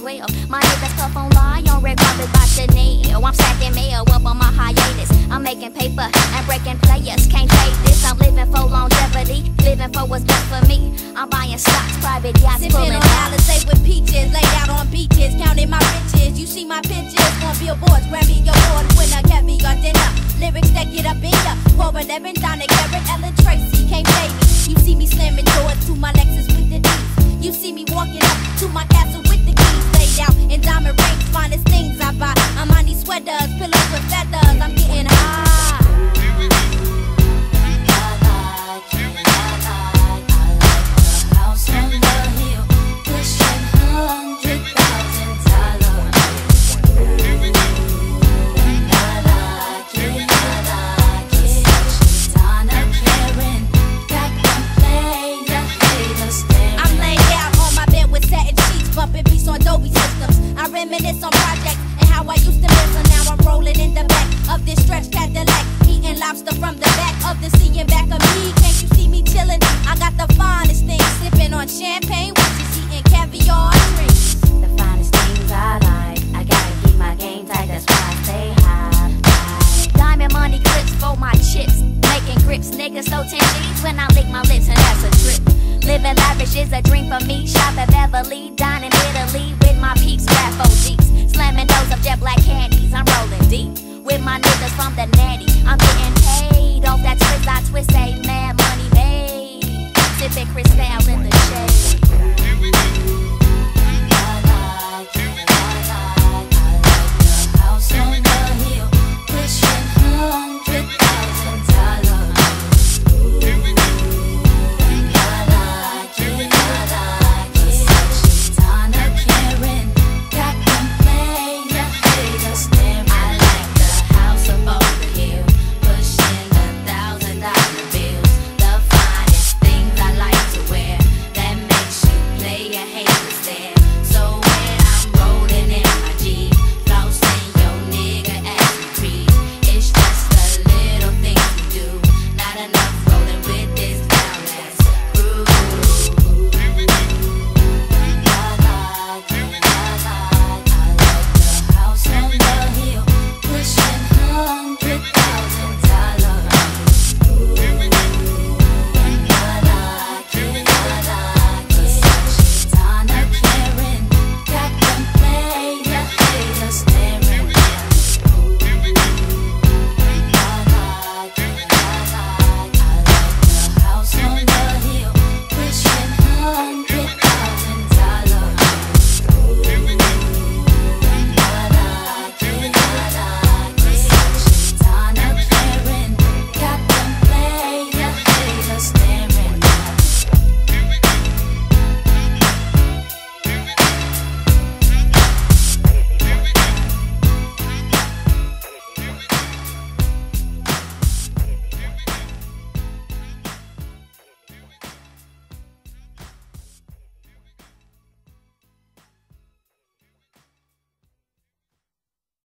dwell. My niggas puff on lie on red carpet by Chanel. Oh, I'm stacking mail up on my hiatus. I'm making paper and breaking players. Can't take this. I'm living for longevity, living for what's best for me. I'm buying stocks, private yachts, Sipping pulling on out. Alizé with peaches, laid out on beaches, counting my riches. You see my pictures on billboards, Grammy awards, winner, get me your dinner. Lyrics that get up in ya, Warren Evan, Donna Garrett, Ellen Tracy, can't play me. You see me slamming doors to my Lexus with the. You see me walking up to my castle reminisce on projects and how I used to miss them. Now I'm rolling in the back of this stretch Cadillac, eating lobster from the back of the sea and back of me. Can't you see me chilling? I got the finest things, sipping on champagne, witches, eating caviar drinks. The finest things I like. I gotta keep my game tight, that's why I stay high. high. Diamond money clips for my chips. Making grips, niggas so 10 G's when I lick my lips and that's a trip. Living lavish is a dream for me. Shop at Beverly, my peeps, rap jeeps. Slamming those of jet black candies. I'm rolling deep with my niggas from the natty. I'm getting paid off that twist, I twist, a mad money made. Sipping Cristal.